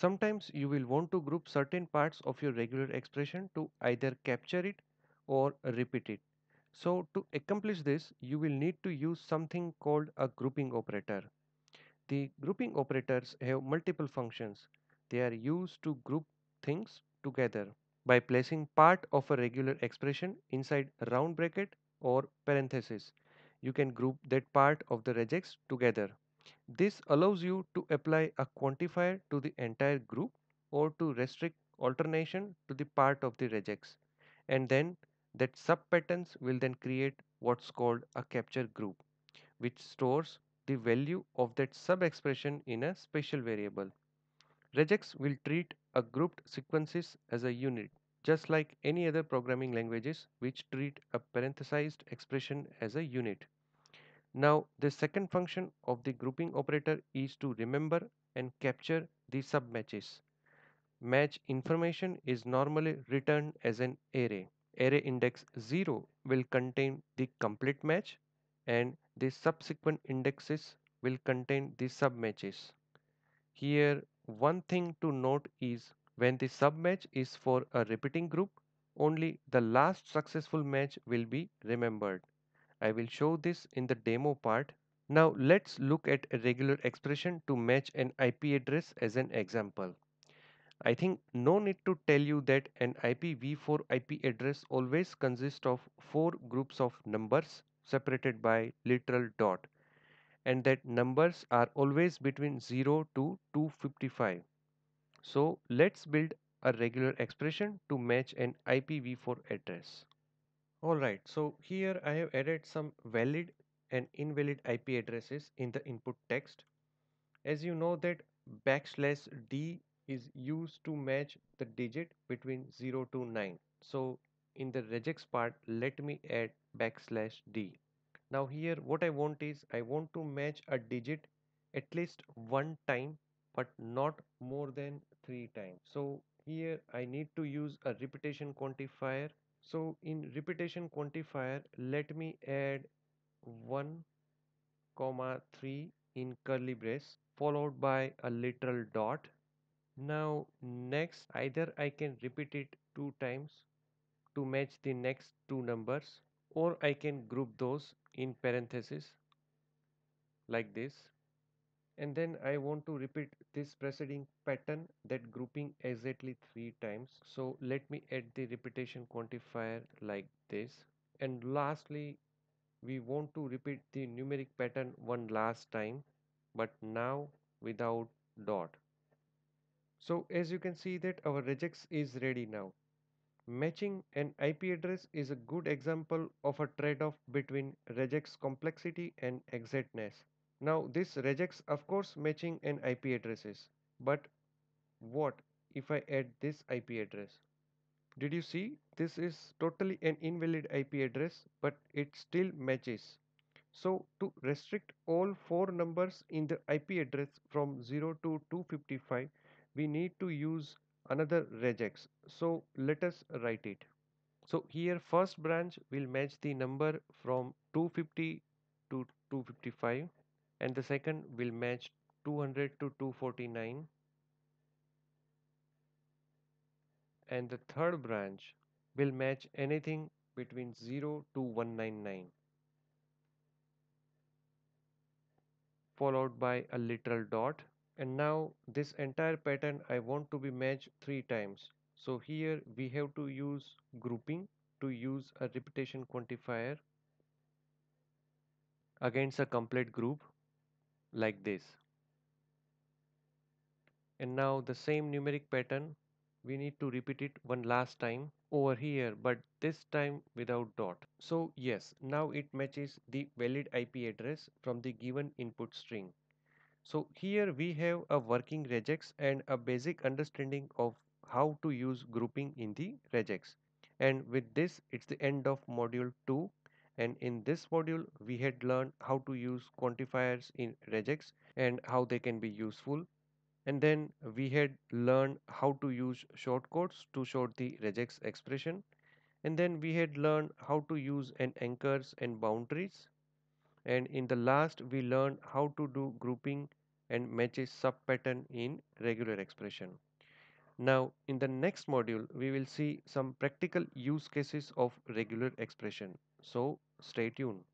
sometimes you will want to group certain parts of your regular expression to either capture it or repeat it. So to accomplish this, you will need to use something called a grouping operator. The grouping operators have multiple functions. They are used to group things together by placing part of a regular expression inside round bracket or parenthesis. You can group that part of the regex together. This allows you to apply a quantifier to the entire group or to restrict alternation to the part of the regex. And then that subpatterns will then create what's called a capture group, which stores the value of that sub-expression in a special variable. Regex will treat a grouped sequences as a unit, just like any other programming languages which treat a parenthesized expression as a unit. Now the second function of the grouping operator is to remember and capture the submatches. Match information is normally returned as an array. Array index 0 will contain the complete match and the subsequent indexes will contain the submatches. Here one thing to note is when the submatch is for a repeating group, only the last successful match will be remembered. I will show this in the demo part. Now let's look at a regular expression to match an IP address as an example. I think no need to tell you that an IPv4 IP address always consists of four groups of numbers separated by literal dot and that numbers are always between 0 to 255. So let's build a regular expression to match an IPv4 address. Alright, so here I have added some valid and invalid IP addresses in the input text. As you know that backslash d is used to match the digit between 0 to 9. So in the regex part, let me add backslash d. Now here what I want is I want to match a digit at least one time but not more than three times. So here I need to use a repetition quantifier so in repetition quantifier, let me add 1 comma 3 in curly brace followed by a literal dot. Now next either I can repeat it two times to match the next two numbers or I can group those in parentheses like this and then I want to repeat this preceding pattern that grouping exactly three times. So let me add the repetition quantifier like this. And lastly we want to repeat the numeric pattern one last time but now without dot. So as you can see that our regex is ready now. Matching an IP address is a good example of a trade-off between regex complexity and exactness. Now this regex of course matching an IP addresses. But what if I add this IP address? Did you see this is totally an invalid IP address but it still matches. So to restrict all four numbers in the IP address from 0 to 255 we need to use another regex. So let us write it. So here first branch will match the number from 250 to 255 and the second will match 200 to 249 and the third branch will match anything between 0 to 199 followed by a literal dot. And now this entire pattern I want to be matched three times. So here we have to use grouping to use a repetition quantifier against a complete group like this. And now the same numeric pattern we need to repeat it one last time over here but this time without dot. So yes now it matches the valid IP address from the given input string. So here we have a working regex and a basic understanding of how to use grouping in the regex. And with this it's the end of module 2 and in this module we had learned how to use quantifiers in regex and how they can be useful and then we had learned how to use shortcodes to short the regex expression and then we had learned how to use an anchors and boundaries and in the last we learned how to do grouping and match a sub pattern in regular expression. Now in the next module we will see some practical use cases of regular expression. So stay tuned.